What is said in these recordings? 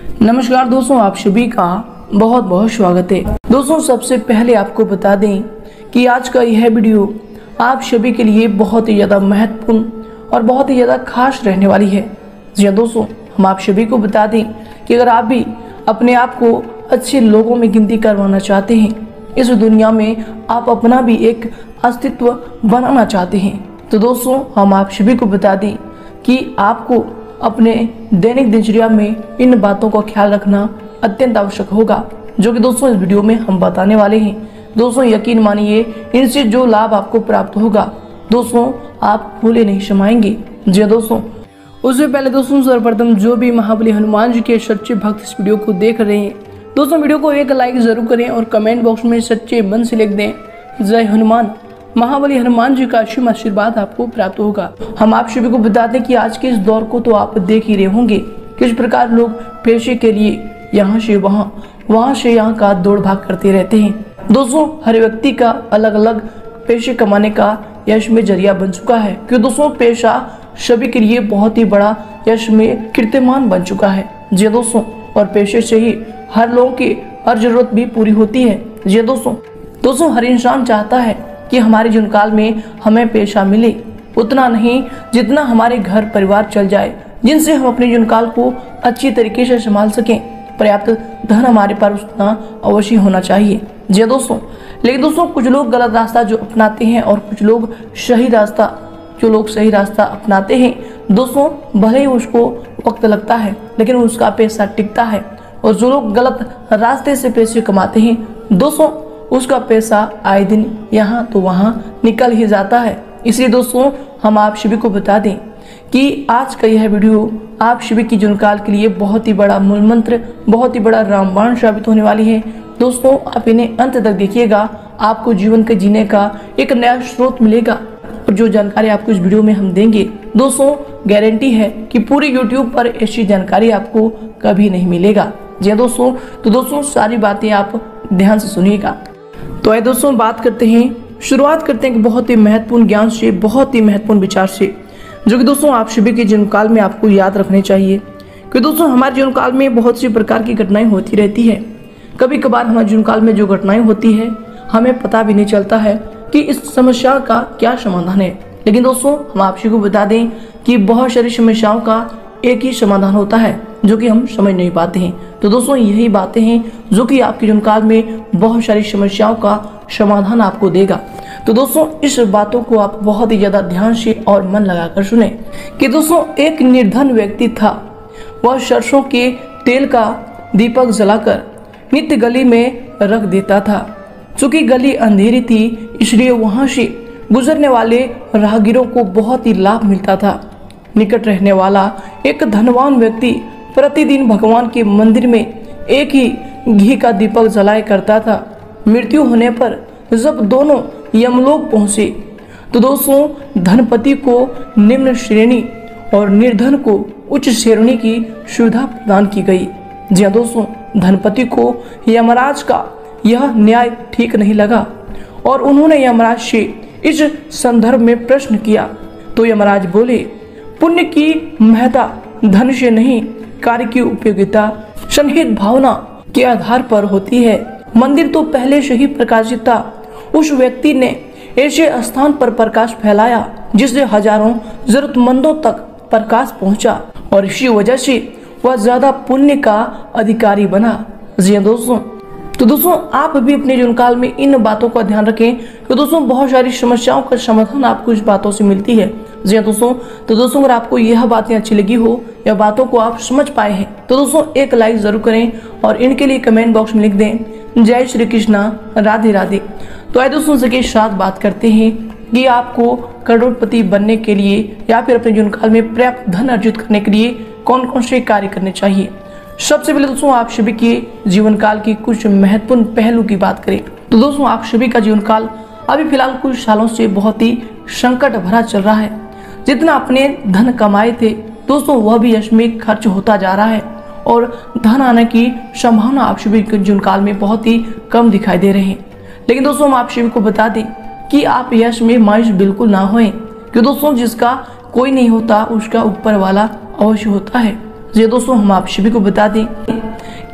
नमस्कार दोस्तों, आप सभी का बहुत बहुत स्वागत है। दोस्तों, सबसे पहले आपको बता दें कि आज का यह वीडियो आप सभी के लिए बहुत ही ज़्यादा महत्वपूर्ण और बहुत ही ज़्यादा खास रहने वाली है। जी हाँ दोस्तों, हम आप सभी को बता दें कि अगर आप भी अपने आप को अच्छे लोगों में गिनती करवाना चाहते हैं, इस दुनिया में आप अपना भी एक अस्तित्व बनाना चाहते हैं। तो दोस्तों, हम आप सभी को बता दें कि आपको अपने दैनिक दिनचर्या में इन बातों का ख्याल रखना अत्यंत आवश्यक होगा, जो कि दोस्तों इस वीडियो में हम बताने वाले हैं। दोस्तों, यकीन मानिए, इनसे जो लाभ आपको प्राप्त होगा, दोस्तों, आप भूले नहीं समाएँगे। जी हाँ दोस्तों। उससे पहले दोस्तों, सर्वप्रथम जो भी महाबली हनुमान जी के सच्चे भक्त इस वीडियो को देख रहे हैं, दोस्तों, वीडियो को एक लाइक ज़रूर करें और कमेंट बॉक्स में सच्चे मन से लिख दें। जय हनुमान। महाबली हनुमान जी का असीम आशीर्वाद आपको प्राप्त होगा। हम आप सभी को बताते हैं कि आज के इस दौर को तो आप देख ही रहे होंगे। किस प्रकार लोग पेशे के लिए यहाँ से वहाँ वहाँ से यहाँ का दौड़ भाग करते रहते हैं। दोस्तों, हर व्यक्ति का अलग अलग पेशे कमाने का यश में ज़रिया बन चुका है। क्योंकि दोस्तों, पेशा सभी के लिए बहुत ही बड़ा यश में कीर्तिमान बन चुका है। जी दोस्तों, और पेशे से ही हर लोगों की हर ज़रूरत भी पूरी होती है। जी दोस्तों दोस्तों, हर इंसान चाहता है कि हमारे जुनकाल में हमें पेशा मिले। उतना नहीं, जितना हमारे घर परिवार चल जाए, जिनसे हम अपने जीवन काल को अच्छी तरीके से संभाल सकें। पर्याप्त धन हमारे पास उतना अवश्य होना चाहिए। जी दोस्तों, लेकिन दोस्तों, कुछ लोग गलत रास्ता जो अपनाते हैं और कुछ लोग सही रास्ता, जो लोग सही रास्ता अपनाते हैं, दोस्तों, भले ही उसको वक्त लगता है, लेकिन उसका पैसा टिकता है। और जो लोग गलत रास्ते से पैसे कमाते हैं, दोस्तों उसका पैसा आए दिन यहाँ तो वहाँ निकल ही जाता है। इसलिए दोस्तों, हम आप सभी को बता दें कि आज का यह वीडियो आप सभी की जुनकाल के लिए बहुत ही बड़ा मूल मंत्र, बहुत ही बड़ा रामबाण साबित होने वाली है। दोस्तों, आप इन्हें अंत तक देखिएगा। आपको जीवन के जीने का एक नया स्रोत मिलेगा और जो जानकारी आपको इस वीडियो में हम देंगे, दोस्तों, गारंटी है कि पूरी यूट्यूब पर ऐसी जानकारी आपको कभी नहीं मिलेगा। जी हाँ दोस्तों तो दोस्तों, सारी बातें आप ध्यान से सुनिएगा। तो आइए दोस्तों, बात करते हैं, शुरुआत करते हैं बहुत ही महत्वपूर्ण ज्ञान से, बहुत ही महत्वपूर्ण विचार से, जो कि दोस्तों, आप सभी के जीवन काल में आपको याद रखने चाहिए। क्योंकि दोस्तों, हमारे जीवन काल में बहुत सी प्रकार की घटनाएँ होती रहती है। कभी कभार हमारे जीवन काल में जो घटनाएँ होती है, हमें पता भी नहीं चलता है कि इस समस्या का क्या समाधान है। लेकिन दोस्तों, हम आप सभी को बता दें कि बहुत सारी समस्याओं का एक ही समाधान होता है, जो कि हम समझ नहीं पाते हैं। तो दोस्तों, यही बातें हैं, जो कि आपके काल में बहुत सारी समस्याओं का समाधान आपको देगा। तो दोस्तों, इस बातों को आप बहुत ही ज़्यादा ध्यान से और मन लगाकर सुने कि दोस्तों, एक निर्धन व्यक्ति था। वह सरसों के तेल का दीपक जलाकर नित्य गली में रख देता था। चूँकि गली अंधेरी थी, इसलिए वहाँ से गुजरने वाले राहगीरों को बहुत ही लाभ मिलता था। निकट रहने वाला एक धनवान व्यक्ति प्रतिदिन भगवान के मंदिर में एक ही घी का दीपक जलाया करता था। मृत्यु होने पर जब दोनों यमलोक पहुँचे तो दोस्तों, धनपति को निम्न श्रेणी और निर्धन को उच्च श्रेणी की सुविधा प्रदान की गई। जी हाँ दोस्तों, धनपति को यमराज का यह न्याय ठीक नहीं लगा और उन्होंने यमराज से इस संदर्भ में प्रश्न किया। तो यमराज बोले पुण्य की महत्ता धन से नहीं, कार्य की उपयोगिता सन्निहित भावना के आधार पर होती है। मंदिर तो पहले से ही प्रकाशित था। उस व्यक्ति ने ऐसे स्थान पर प्रकाश फैलाया, जिससे हज़ारों जरूरतमंदों तक प्रकाश पहुँचा और इसी वजह से वह ज़्यादा पुण्य का अधिकारी बना। जी हाँ दोस्तों तो दोस्तों, आप भी अपने जीवन काल में इन बातों का ध्यान रखें तो दोस्तों, बहुत सारी समस्याओं का समाधान आपको इस बातों से मिलती है। जी हाँ दोस्तों तो दोस्तों, अगर आपको यह बातें अच्छी लगी हो या बातों को आप समझ पाए हैं तो दोस्तों, एक लाइक ज़रूर करें और इनके लिए कमेंट बॉक्स में लिख दें, जय श्री कृष्णा, राधे राधे। तो आए दोस्तों से साथ बात करते हैं कि आपको करोड़पति बनने के लिए या फिर अपने जीवन काल में पर्याप्त धन अर्जित करने के लिए कौन कौन से कार्य करने चाहिए। सबसे पहले दोस्तों, आप सभी के जीवन काल की कुछ महत्वपूर्ण पहलू की बात करें। तो दोस्तों, आप सभी का जीवन काल अभी फ़िलहाल कुछ सालों से बहुत ही संकट भरा चल रहा है। जितना अपने धन कमाए थे दोस्तों वह भी यश में खर्च होता जा रहा है। और धन आने की संभावना आप सभी के जीवन काल में बहुत ही कम दिखाई दे रहे हैं। लेकिन दोस्तों, हम आप सभी को बता दें कि आप यश में मायूस बिल्कुल ना होए क्यों दोस्तों, जिसका कोई नहीं होता, उसका ऊपर वाला अवश्य होता है। ये दोस्तों, हम आप सभी को बता दें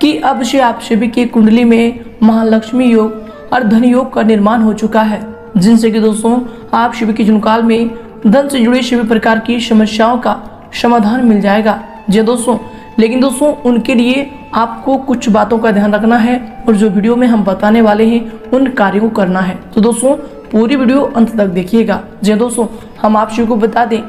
कि अब से आप सभी की कुंडली में महालक्ष्मी योग और धन योग का निर्माण हो चुका है, जिनसे कि दोस्तों, आप सभी के जुनकाल में धन से जुड़ी सभी प्रकार की समस्याओं का समाधान मिल जाएगा। जी दोस्तों, लेकिन दोस्तों, उनके लिए आपको कुछ बातों का ध्यान रखना है और जो वीडियो में हम बताने वाले हैं, उन कार्यों को करना है। तो दोस्तों, पूरी वीडियो अंत तक देखिएगा। जी दोस्तों, हम आप सभी को बता दें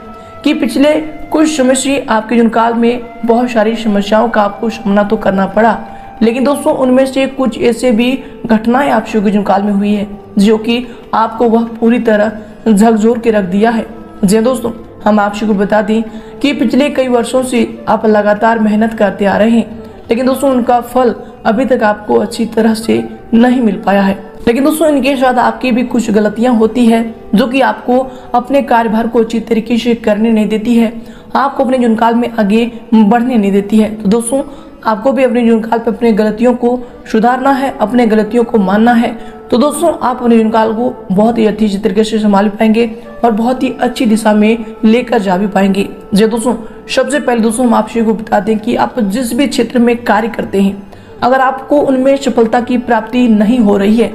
कि पिछले कुछ समय से आपके जुनकाल में बहुत सारी समस्याओं का आपको सामना तो करना पड़ा, लेकिन दोस्तों, उनमें से कुछ ऐसे भी घटनाएँ आप सभी के जुनकाल में हुई है, जो कि आपको वह पूरी तरह झकझोर के रख दिया है। जी दोस्तों, हम आप को बता दें कि पिछले कई वर्षों से आप लगातार मेहनत करते आ रहे हैं, लेकिन दोस्तों, उनका फल अभी तक आपको अच्छी तरह से नहीं मिल पाया है। लेकिन दोस्तों, इनके साथ आपकी भी कुछ गलतियाँ होती है, जो कि आपको अपने कार्यभार को अच्छी तरीके से करने नहीं देती है, आपको अपने जुनकाल में आगे बढ़ने नहीं देती है। तो दोस्तों आपको भी अपने जुनकाल पर अपने गलतियों को सुधारना है, अपने गलतियों को मानना है। तो दोस्तों, आप अपने जुनकाल को बहुत ही अच्छी तरीके से संभाल पाएँगे और बहुत ही अच्छी दिशा में लेकर जा भी पाएँगे। जी दोस्तों, सबसे पहले दोस्तों, हम आप को बता दें कि आप जिस भी क्षेत्र में कार्य करते हैं, अगर आपको उनमें सफलता की प्राप्ति नहीं हो रही है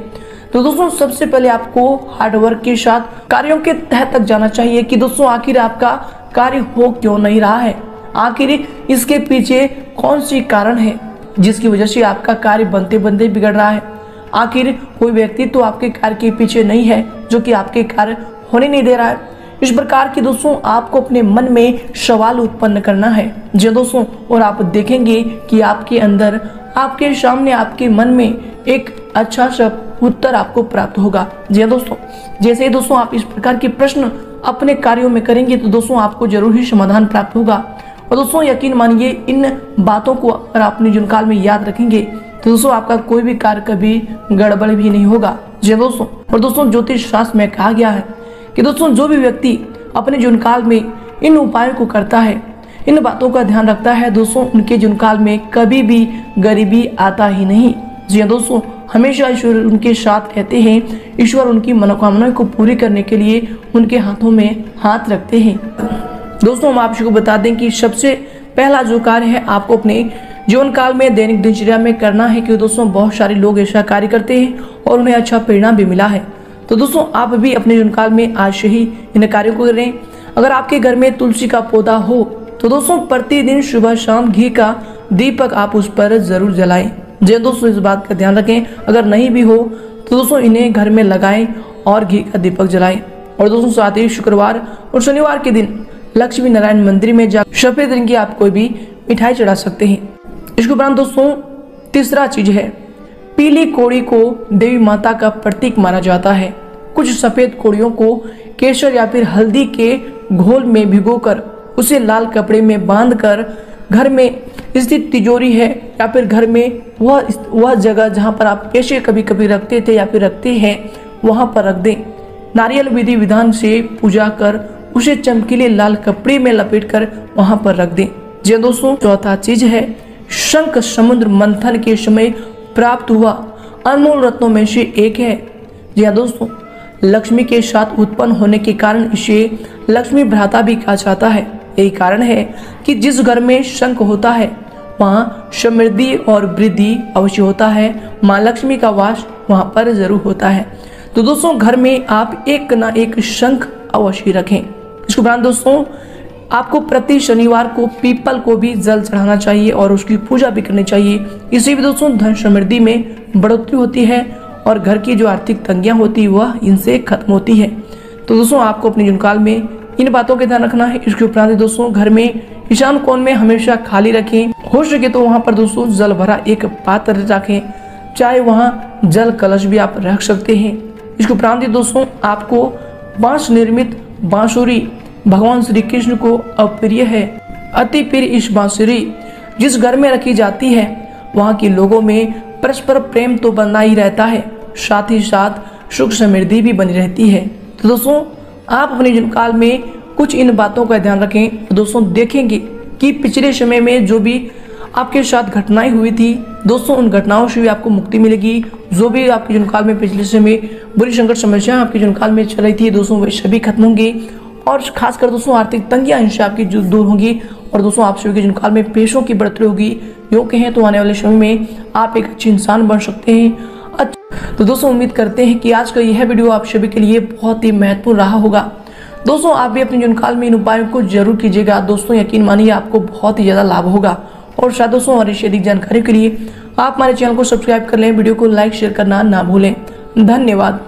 तो दोस्तों, सबसे पहले आपको हार्डवर्क के साथ कार्यों के तह तक जाना चाहिए कि दोस्तों, आखिर आपका कार्य हो क्यों नहीं रहा है। आखिर इसके पीछे कौन सी कारण है जिसकी वजह से आपका कार्य बनते बनते बिगड़ रहा है? आखिर कोई व्यक्ति तो आपके कार्य के पीछे नहीं है, जो कि आपके कार्य होने नहीं दे रहा है। इस प्रकार की दोस्तों, आपको अपने मन में सवाल उत्पन्न करना है। जी दोस्तों, और आप देखेंगे कि आपके अंदर, आपके सामने, आपके मन में एक अच्छा सा उत्तर आपको प्राप्त होगा। जी हाँ दोस्तों, जैसे ही दोस्तों आप इस प्रकार के प्रश्न अपने कार्यों में करेंगे तो दोस्तों आपको ज़रूर ही समाधान प्राप्त होगा। और दोस्तों, यकीन मानिए, इन बातों को अगर आप जुनकाल में याद रखेंगे तो दोस्तों, आपका कोई भी कार्य कभी गड़बड़ भी नहीं होगा। जी हाँ दोस्तों। और दोस्तों, ज्योतिष शास्त्र में कहा गया है कि दोस्तों, जो भी व्यक्ति अपने जुनकाल में इन उपायों को करता है, इन बातों का ध्यान रखता है, दोस्तों, उनके जुनकाल में कभी भी गरीबी आता ही नहीं। जी हाँ दोस्तों, हमेशा ईश्वर उनके साथ रहते हैं, ईश्वर उनकी मनोकामनाओं को पूरी करने के लिए उनके हाथों में हाथ रखते हैं। दोस्तों, हम आपको बता दें कि सबसे पहला जो कार्य है, आपको अपने जीवन काल में, दैनिक दिनचर्या में करना है कि दोस्तों, बहुत सारे लोग ऐसा कार्य करते हैं और उन्हें अच्छा परिणाम भी मिला है। तो दोस्तों, आप भी अपने जीवन काल में आज से ही इन कार्यों को करें। अगर आपके घर में तुलसी का पौधा हो तो दोस्तों, प्रतिदिन सुबह शाम घी का दीपक आप उस पर ज़रूर जलाएँ। जी दोस्तों, इस बात का ध्यान रखें। अगर नहीं भी हो तो दोस्तों, इन्हें घर में लगाएँ और घी का दीपक जलाएँ। और दोस्तों, साथ ही शुक्रवार और शनिवार के दिन लक्ष्मी नारायण मंदिर में जा सफ़ेद रंग की आप कोई भी मिठाई चढ़ा सकते हैं। इसके उपरांत दोस्तों, तीसरा चीज़ है, पीली कोड़ी को देवी माता का प्रतीक माना जाता है। कुछ सफ़ेद कोड़ियों को केसर या फिर हल्दी के घोल में भिगोकर उसे लाल कपड़े में बांधकर घर में स्थित तिजोरी है या फिर घर में वह वह जगह जहाँ पर आप पैसे कभी कभी रखते थे या फिर रखते हैं, वहाँ पर रख दें। नारियल विधि विधान से पूजा कर उसे चमकीले लाल कपड़े में लपेट कर वहाँ पर रख दें। जी दोस्तों, चौथा चीज़ है, शंख समुद्र मंथन के समय प्राप्त हुआ। अनमोल रत्नों में से एक है। जी हाँ दोस्तों, लक्ष्मी के साथ उत्पन्न होने के कारण इसे लक्ष्मी भ्राता भी कहा जाता है। यही कारण है कि जिस घर में शंख होता है, वहाँ समृद्धि और वृद्धि अवश्य होता है। माँ लक्ष्मी का वास वहाँ पर ज़रूर होता है। तो दोस्तों, घर में आप एक ना एक शंख अवश्य रखें। इसके उपरांत दोस्तों, आपको प्रति शनिवार को पीपल को भी जल चढ़ाना चाहिए और उसकी पूजा भी करनी चाहिए। इससे भी दोस्तों, धन समृद्धि में बढ़ोतरी होती है और घर की जो आर्थिक तंगियाँ होती है वह इनसे खत्म होती है। तो दोस्तों, आपको अपने जुनकाल में इन बातों का ध्यान रखना है। इसके उपरांत दोस्तों, घर में ईशान कोण में हमेशा खाली रखें। हो सके तो वहाँ पर दोस्तों, जल भरा एक पात्र रखें। चाहे वहाँ जल कलश भी आप रख सकते हैं। इसके उपरांत दोस्तों, आपको बाँस निर्मित बांसुरी भगवान श्री कृष्ण को अप्रिय है। अति प्रिय इस बांसुरी, जिस घर में रखी जाती है, वहाँ के लोगों में परस्पर प्रेम तो बना ही रहता है। साथ ही साथ सुख समृद्धि भी बनी रहती है। तो दोस्तों, आप अपने जीवन में कुछ इन बातों का ध्यान रखें। तो दोस्तों, देखेंगे कि पिछले समय में जो भी आपके साथ घटनाएँ हुई थी। दोस्तों, उन घटनाओं से भी आपको मुक्ति मिलेगी। जो भी आपके जुनकाल में पिछले समय बुरी संकट समस्या आपके जुनकाल में चल रही थी, दोस्तों, वे सभी खत्म होंगी। और खासकर दोस्तों, आर्थिक तंगियाँ इनसे आपकी जो दूर होंगी। और दोस्तों, आप सभी के जिन काल में पेशों की बढ़ोतरी होगी। योग कहें तो आने वाले समय में आप एक अच्छे इंसान बन सकते हैं। अच्छा तो दोस्तों, उम्मीद करते हैं कि आज का यह वीडियो आप सभी के लिए बहुत ही महत्वपूर्ण रहा होगा। दोस्तों, आप भी अपने जीवन काल में इन उपायों को ज़रूर कीजिएगा। दोस्तों, यकीन मानिए, आपको बहुत ही ज़्यादा लाभ होगा। और शायद दोस्तों, हमारी अधिक जानकारी के लिए आप हमारे चैनल को सब्सक्राइब कर लें, वीडियो को लाइक, शेयर करना ना भूलें। धन्यवाद।